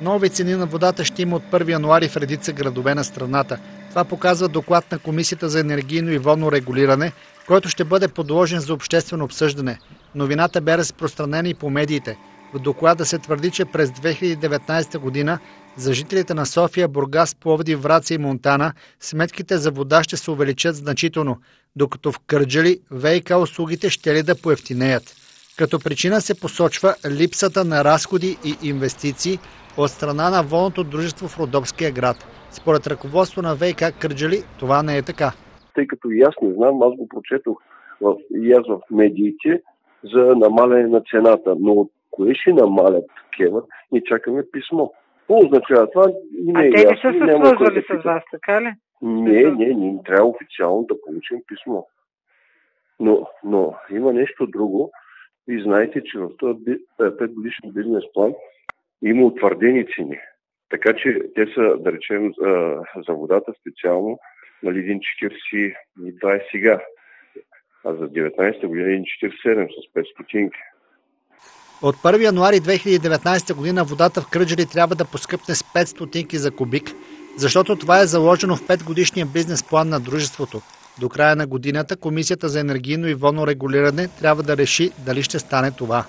Нови цени на водата ще има от 1 януари в редица градове на страната. Това показва доклад на Комисията за енергийно и водно регулиране, който ще бъде подложен за обществено обсъждане. Новината бе разпространена и по медиите. В доклада се твърди, че през 2019 година за жителите на София, Бургас, Пловдив, Враца и Монтана сметките за вода ще се увеличат значително, докато в Кърджали ВИК услугите ще ли да поевтинеят. Като причина се посочва липсата на разходи и инвестиции от страна на волното дружество в Родопския град. Според ръководство на ВИК Кърджали това не е така. Тъй като и аз не знам, аз го прочетох в, и аз в медиите за намаляне на цената, но от кое ще намалят Кевър, ние чакаме писмо. Какво означава това? Не е а те не са се свързвали с вас, така ли? Не, не, не, трябва официално да получим писмо. Но, но има нещо друго. И знаете, че в този 5 е, годишен бизнес план има утвърдени цени. Така че те са, да речем, за водата специално, нали, 1,42 е сега, а за 19 година 1,47 с 5 стотинки. От 1 януари 2019 година водата в Кръджали трябва да поскъпне с 5 стотинки за кубик, защото това е заложено в 5 годишния бизнес план на дружеството. До края на годината Комисията за енергийно и водно регулиране трябва да реши дали ще стане това.